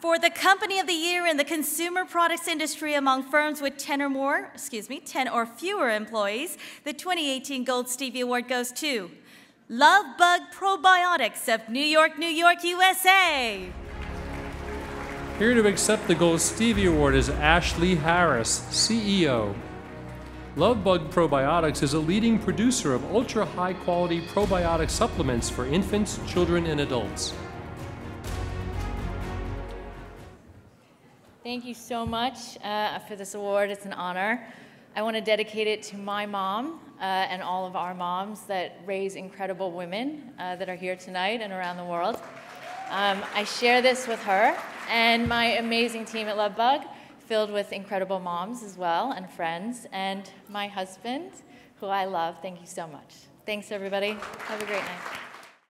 For the company of the year in the consumer products industry among firms with 10 or more, excuse me, 10 or fewer employees, the 2018 Gold Stevie Award goes to LoveBug Probiotics of New York, New York, USA. Here to accept the Gold Stevie Award is Ashley Harris, CEO. LoveBug Probiotics is a leading producer of ultra high quality probiotic supplements for infants, children, and adults. Thank you so much uh, for this award. It's an honor. I want to dedicate it to my mom uh, and all of our moms that raise incredible women uh, that are here tonight and around the world. Um, I share this with her and my amazing team at LoveBug, filled with incredible moms as well and friends, and my husband, who I love. Thank you so much. Thanks, everybody. Have a great night.